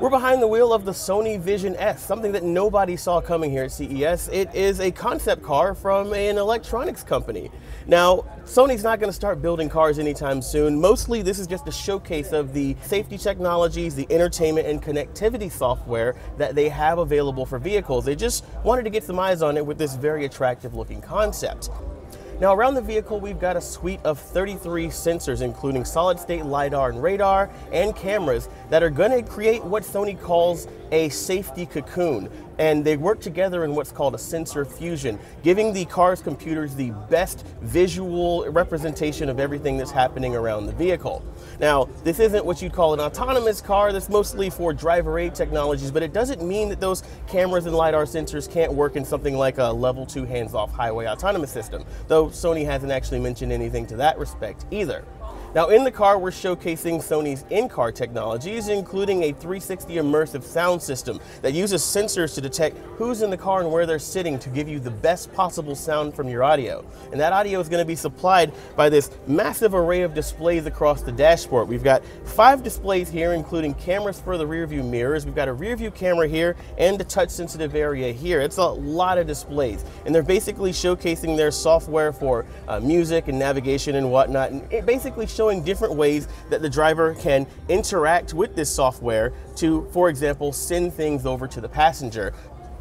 We're behind the wheel of the Sony Vision S, something that nobody saw coming here at CES. It is a concept car from an electronics company. Now, Sony's not going to start building cars anytime soon. Mostly, this is just a showcase of the safety technologies, the entertainment and connectivity software that they have available for vehicles. They just wanted to get some eyes on it with this very attractive looking concept. Now around the vehicle, we've got a suite of 33 sensors, including solid state LiDAR and radar and cameras that are gonna create what Sony calls a safety cocoon. And they work together in what's called a sensor fusion, giving the car's computers the best visual representation of everything that's happening around the vehicle. Now, this isn't what you'd call an autonomous car, that's mostly for driver aid technologies, but it doesn't mean that those cameras and LiDAR sensors can't work in something like a level two hands-off highway autonomous system, though Sony hasn't actually mentioned anything to that respect either. Now in the car, we're showcasing Sony's in-car technologies, including a 360 immersive sound system that uses sensors to detect who's in the car and where they're sitting to give you the best possible sound from your audio. And that audio is going to be supplied by this massive array of displays across the dashboard. We've got five displays here, including cameras for the rear view mirrors. We've got a rear view camera here and a touch sensitive area here. It's a lot of displays. And they're basically showcasing their software for uh, music and navigation and whatnot. And it basically showing different ways that the driver can interact with this software to, for example, send things over to the passenger.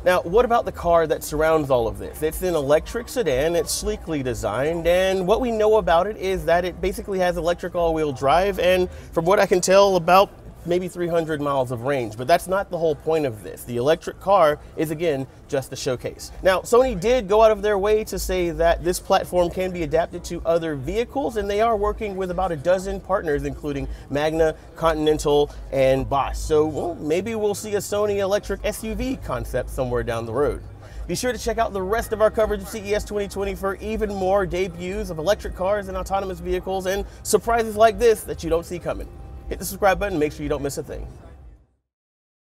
Now, what about the car that surrounds all of this? It's an electric sedan, it's sleekly designed, and what we know about it is that it basically has electric all wheel drive, and from what I can tell, about maybe 300 miles of range, but that's not the whole point of this. The electric car is again just a showcase. Now, Sony did go out of their way to say that this platform can be adapted to other vehicles, and they are working with about a dozen partners, including Magna, Continental, and Bosch. So well, maybe we'll see a Sony electric SUV concept somewhere down the road. Be sure to check out the rest of our coverage of CES 2020 for even more debuts of electric cars and autonomous vehicles and surprises like this that you don't see coming hit the subscribe button, make sure you don't miss a thing.